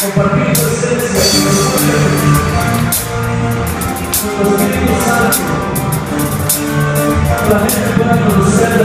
compartilhe a essência do Espírito Santo, planeta plano do céu da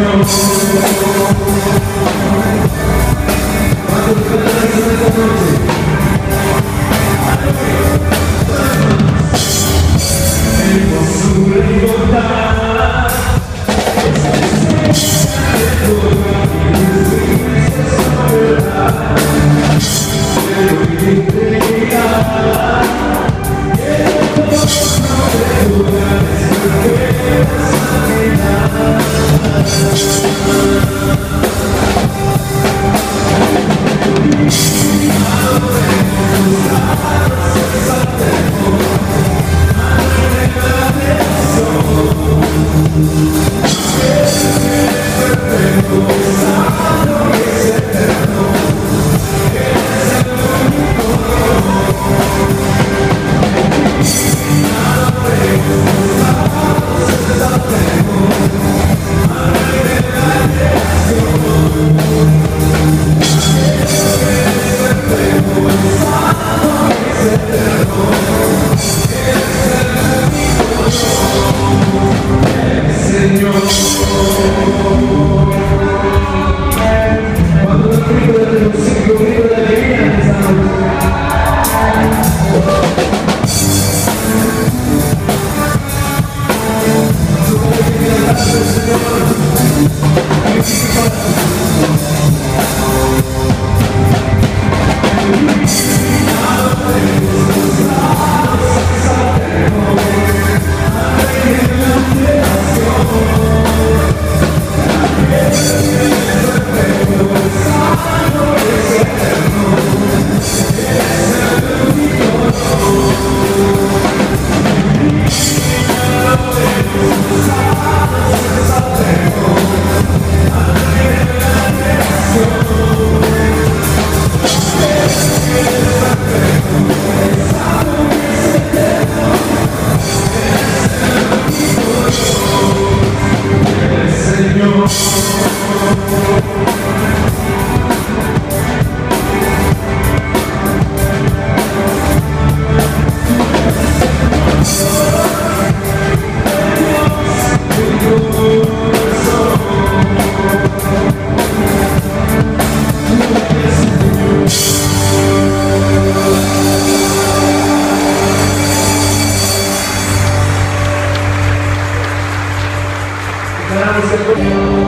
mão. Thank